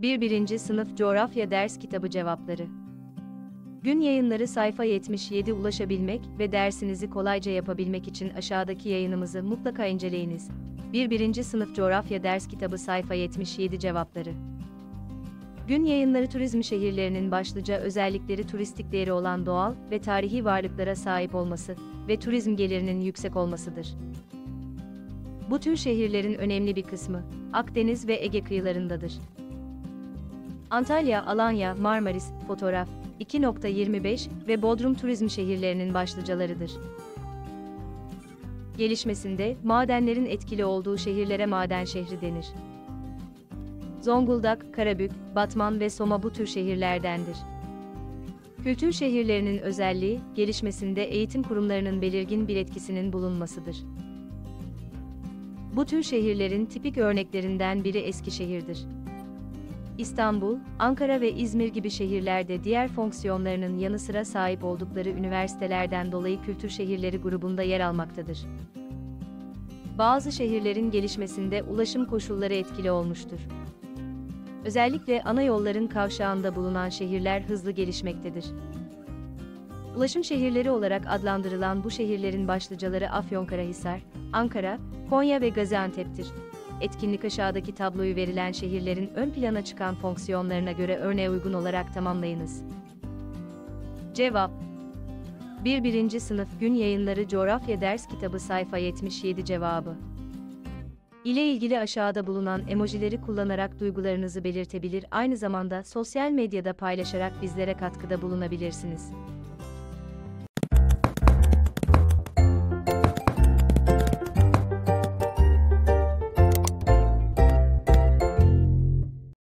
1. 1. Sınıf Coğrafya Ders Kitabı Cevapları Gün yayınları sayfa 77 ulaşabilmek ve dersinizi kolayca yapabilmek için aşağıdaki yayınımızı mutlaka inceleyiniz. 1. 1. Sınıf Coğrafya Ders Kitabı sayfa 77 cevapları Gün yayınları turizm şehirlerinin başlıca özellikleri turistik değeri olan doğal ve tarihi varlıklara sahip olması ve turizm gelirinin yüksek olmasıdır. Bu tür şehirlerin önemli bir kısmı Akdeniz ve Ege kıyılarındadır. Antalya, Alanya, Marmaris, Fotoğraf 2.25 ve Bodrum turizm şehirlerinin başlıcalarıdır. Gelişmesinde madenlerin etkili olduğu şehirlere maden şehri denir. Zonguldak, Karabük, Batman ve Soma bu tür şehirlerdendir. Kültür şehirlerinin özelliği, gelişmesinde eğitim kurumlarının belirgin bir etkisinin bulunmasıdır. Bu tür şehirlerin tipik örneklerinden biri Eskişehir'dir. İstanbul, Ankara ve İzmir gibi şehirlerde diğer fonksiyonlarının yanı sıra sahip oldukları üniversitelerden dolayı kültür şehirleri grubunda yer almaktadır. Bazı şehirlerin gelişmesinde ulaşım koşulları etkili olmuştur. Özellikle ana yolların kavşağında bulunan şehirler hızlı gelişmektedir. Ulaşım şehirleri olarak adlandırılan bu şehirlerin başlıcaları Afyonkarahisar, Ankara, Konya ve Gaziantep'tir. Etkinlik aşağıdaki tabloyu verilen şehirlerin ön plana çıkan fonksiyonlarına göre örneğe uygun olarak tamamlayınız. Cevap 1. 1. Sınıf Gün Yayınları Coğrafya Ders Kitabı Sayfa 77 Cevabı ile ilgili aşağıda bulunan emojileri kullanarak duygularınızı belirtebilir aynı zamanda sosyal medyada paylaşarak bizlere katkıda bulunabilirsiniz.